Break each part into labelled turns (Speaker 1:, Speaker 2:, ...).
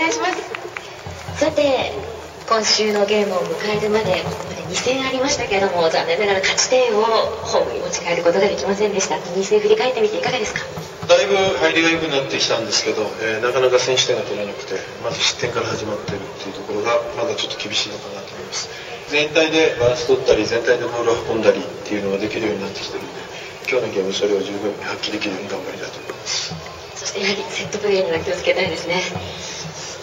Speaker 1: 願いします。さて今週のゲームを迎えるまでここまで2戦ありましたけれども残念ながら勝ち点をホームに持ち帰ることができませんでした。2戦振り返ってみていかがですか？
Speaker 2: だいぶ入りが良くなってきたんですけど、えー、なかなか先取点が取れなくてまず失点から始まっているっていうところがまだちょっと厳しいのかなと思います。全体でバランス取ったり全体でボールを運んだりっていうのができるようになってきてるんで今日のゲームそれを十分に発揮できるように頑張りたいと思います。
Speaker 1: そしてやはりセットプレーには気をつけたいですね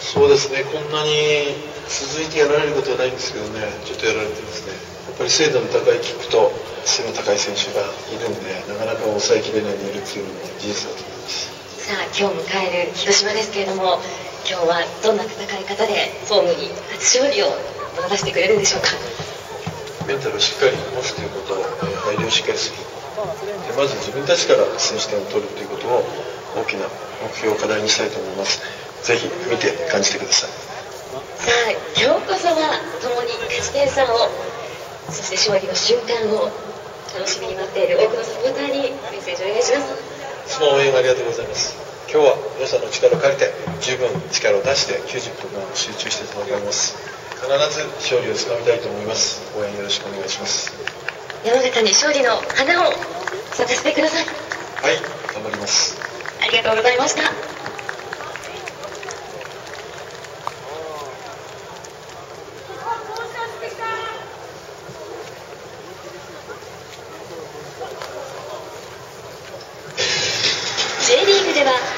Speaker 2: そうですね。こんなに続いてやられることはないんですけどね。ちょっとやられてますね。やっぱり精度の高いキックと背の高い選手がいるんでなかなか抑えきれないでいるっていうのも事実だと思います。
Speaker 1: さあ今日迎える広島ですけれども今日はどんな戦い方でホームに初勝利をもたらしてくれるんでしょうか？
Speaker 2: メンタルをしっかり持つということ配慮をしっかりする。でまず自分たちから選手点を取るということを大きな目標課題にしたいと思いますぜひ見て感じてください。
Speaker 1: さあ今日こそは共に勝ち点3をそして勝利の瞬間を楽しみに待っている多くのサポーターにメッセージをお願いします。
Speaker 2: いつも応援ありがとうございます。今日は皆さんの力を借りて十分力を出して90分間集中して戦います。必ず勝利をつかみたいと思います。応援よろしくお願いします。
Speaker 1: 山形に勝利の花を咲かせてください。
Speaker 2: はい頑張ります。
Speaker 1: ありがとうございました te.